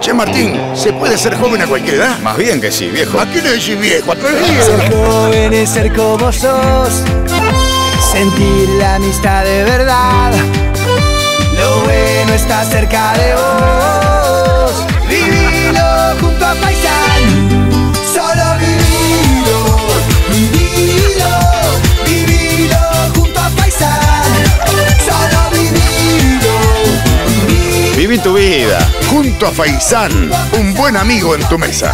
Che, Martín, ¿se puede ser joven a cualquier edad? Más bien que sí, viejo. ¿A qué le decís viejo? ¿A Ser joven es ser como sos, sentir la amistad de verdad. Lo bueno está cerca de vos, vivilo junto a Paisán. Viví tu vida. Junto a Faisán, un buen amigo en tu mesa.